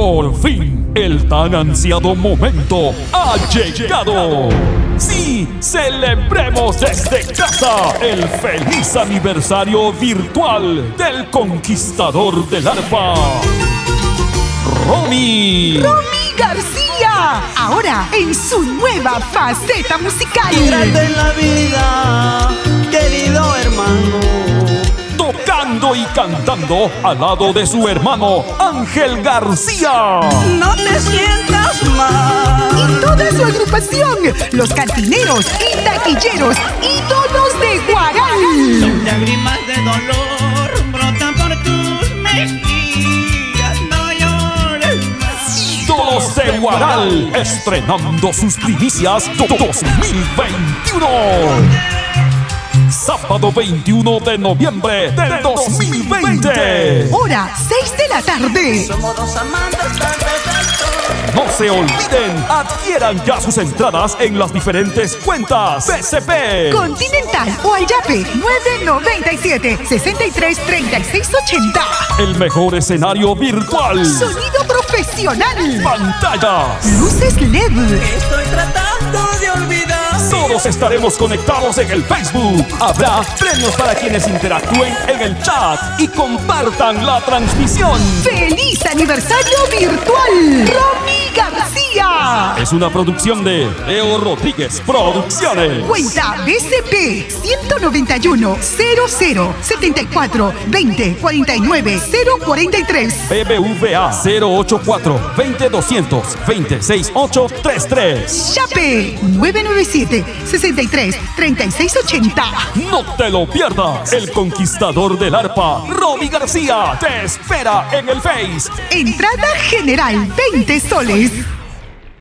Por fin, el tan ansiado momento ha llegado. Sí, celebremos desde casa el feliz aniversario virtual del conquistador del arpa. Romy. ¡Romy García! Ahora en su nueva faceta musical. Grande en la vida, cantando al lado de su hermano Ángel García. No te sientas mal. Y toda su agrupación, los cantineros y taquilleros, ídolos de Guaral. Lágrimas de dolor brotan por tus mejillas. No llores más. Ídolos de Guaral, estrenando sus primicias do- 2021. Sábado 21 de noviembre del 2020. Hora 6 de la tarde. Somos dos amantes. No se olviden, adquieran ya sus entradas en las diferentes cuentas PCP. Continental o al Yape 997 63 36 80. El mejor escenario virtual. Sonido profesional. Pantallas. Luces LED. Estoy tratando de olvidar. Estaremos conectados en el Facebook. Habrá premios para quienes interactúen en el chat y compartan la transmisión. ¡Feliz aniversario virtual! ¡Romy García! Es una producción de Leo Rodríguez Producciones. Cuenta BCP 191 00 74 20 49 043. BBVA 084 20200 26833. Chape 997 63 36 80. No te lo pierdas. El conquistador del arpa, Romy García, te espera en el Face. Entrada general 20 soles.